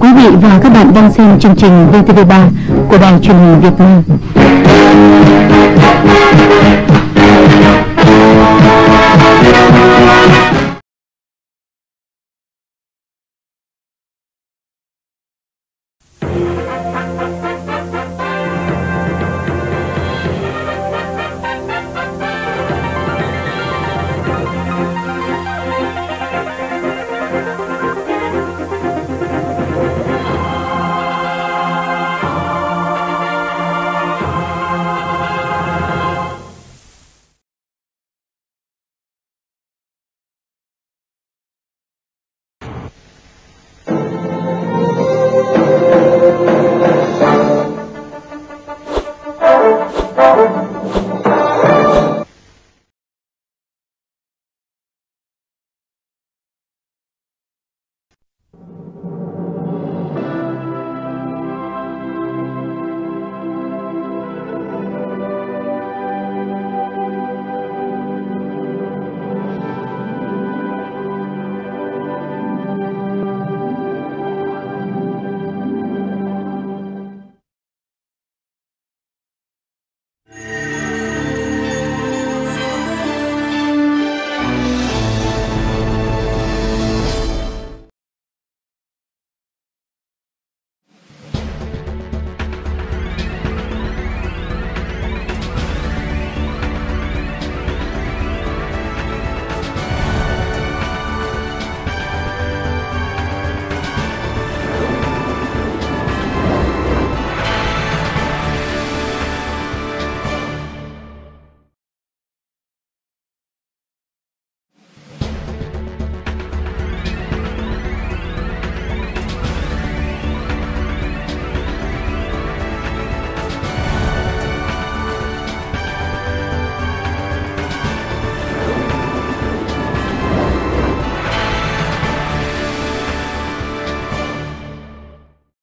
Quý vị và các bạn đang xem chương trình VTV3 của Đài truyền hình Việt Nam.